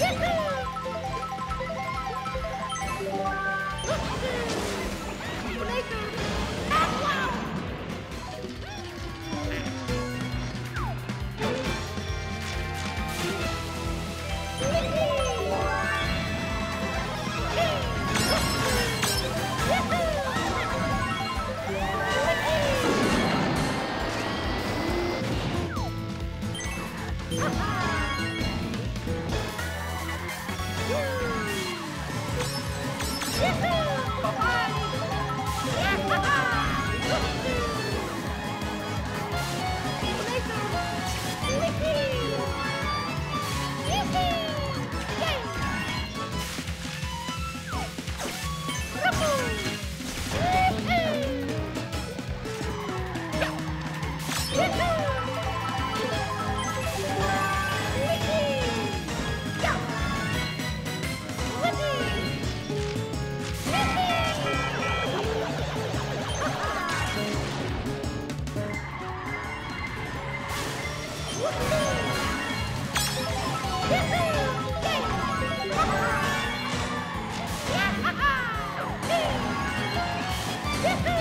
Yahoo! Woohoo!